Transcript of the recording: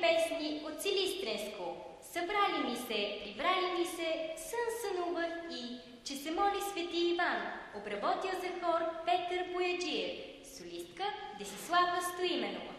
песни от Силистренско. Събрали ми се, прибрали ми се, сън сънувах и, че се моли Свети Иван, обработя за хор Петър Бояджиев, солистка Десислава Стоименова.